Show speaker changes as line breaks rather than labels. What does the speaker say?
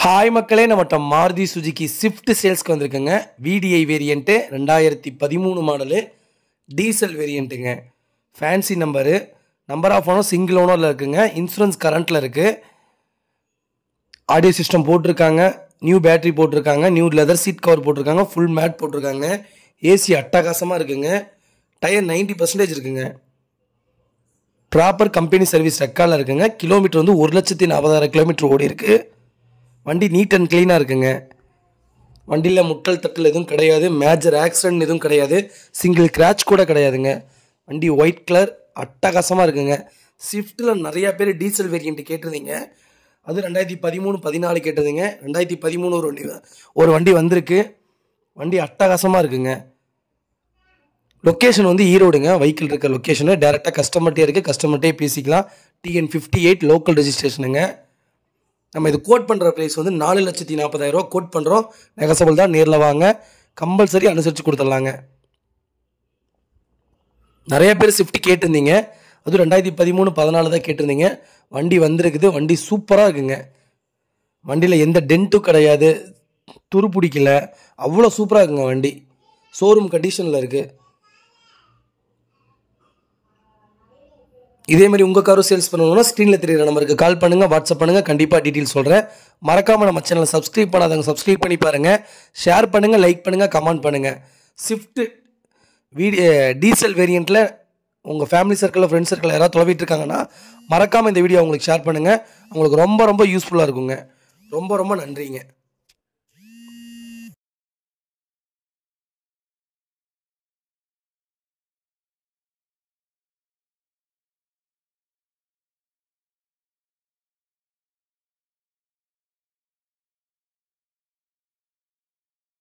Hi மக்களே நம்மகிட்ட Maruti Suzuki Swift சேல்ஸ்க்கு வந்திருக்குங்க. விடிஐ வேரியண்ட்டு ரெண்டாயிரத்தி பதிமூணு model diesel வேரியண்ட்டுங்க fancy number number of owner single ஓனரில் இருக்குங்க. இன்சூரன்ஸ் கரண்ட்டில் இருக்குது ஆடியோ சிஸ்டம் போட்டிருக்காங்க. நியூ பேட்டரி போட்டிருக்காங்க. நியூ லெதர் சீட் கவர் போட்டிருக்காங்க. ஃபுல் மேட் போட்டிருக்காங்க. ஏசி அட்டகாசமாக இருக்குங்க. டயர் 90% பர்சன்டேஜ் இருக்குங்க. ப்ராப்பர் கம்பெனி சர்வீஸ் ரெக்கார்டில் இருக்குங்க. கிலோமீட்டர் வந்து ஒரு லட்சத்தி நாற்பதாயிரம் கிலோமீட்டர் ஓடி இருக்குது வண்டி நீட் அண்ட் க்ளீனாக இருக்குங்க. வண்டியில் முட்டல் தட்டல் எதுவும் கிடையாது. மேஜர் ஆக்சிடென்ட் எதுவும் கிடையாது. சிங்கிள் கிராச் கூட கிடையாதுங்க. வண்டி ஒயிட் கலர் அட்டகாசமாக இருக்குங்க. ஸ்விஃப்ட்டில் நிறையா பேர் டீசல் வேரியண்ட்டு கேட்டிருந்தீங்க. அது ரெண்டாயிரத்தி பதிமூணு பதினாலு கேட்டதுங்க. ரெண்டாயிரத்தி பதிமூணு ஒரு வண்டி ஒரு வண்டி வந்திருக்கு. வண்டி அட்டகாசமாக இருக்குங்க. லொக்கேஷன் வந்து ஈரோடுங்க. வெஹிக்கிள் இருக்க லொக்கேஷனு டேரெக்டாக கஸ்டமர்கிட்டே இருக்குது கஸ்டமர்கிட்டே பேசிக்கலாம். டிஎன் ஃபிஃப்டி எயிட் லோக்கல் ரெஜிஸ்ட்ரேஷனுங்க நம்ம இது கோட் பண்ணுற ப்ரைஸ் வந்து நாலு லட்சத்தி நாற்பதாயிரரூவா கோட் பண்ணுறோம் நெகசபிள் தான் நேரில் வாங்க. கம்பல்சரி அனுசரித்து கொடுத்துடலாங்க. நிறைய பேர் ஸ்விஃப்ட் கேட்டிருந்தீங்க. அதுவும் ரெண்டாயிரத்தி பதிமூணு பதினாலு தான் கேட்டிருந்தீங்க. வண்டி வந்திருக்குது வண்டி சூப்பராக இருக்குங்க. வண்டியில் எந்த டென்ட்டும் கிடையாது. துரு பிடிக்கல. அவ்வளோ சூப்பராக இருக்குங்க வண்டி. ஷோரூம் கண்டிஷனில் இருக்குது இதே மாதிரி உங்கள் காரும் சேல்ஸ் பண்ணணும்னா ஸ்க்ரீனில் தெரியுற நம்பருக்கு கால் பண்ணுங்கள் வாட்ஸ்அப் பண்ணுங்கள் கண்டிப்பாக டீட்டெயில் சொல்கிறேன் மறக்காமல் நம்ம சேனலை சப்ஸ்கிரைப் பண்ணாதவங்க சப்ஸ்கிரைப் பண்ணி பாருங்கள் ஷேர் பண்ணுங்கள் லைக் பண்ணுங்கள் கமெண்ட் பண்ணுங்கள் ஸ்விஃப்ட்டு வீடியோ டீசல் வேரியண்ட்டில் உங்கள் ஃபேமிலி சர்க்கிளில் ஃப்ரெண்ட்ஸ் சர்க்கிளில் யாராவது தொலைவிட்டு இருக்காங்கன்னா மறக்காமல் இந்த வீடியோ அவங்களுக்கு ஷேர் பண்ணுங்கள் அவங்களுக்கு ரொம்ப ரொம்ப யூஸ்ஃபுல்லாக இருக்குங்க. ரொம்ப ரொம்ப நன்றிங்க.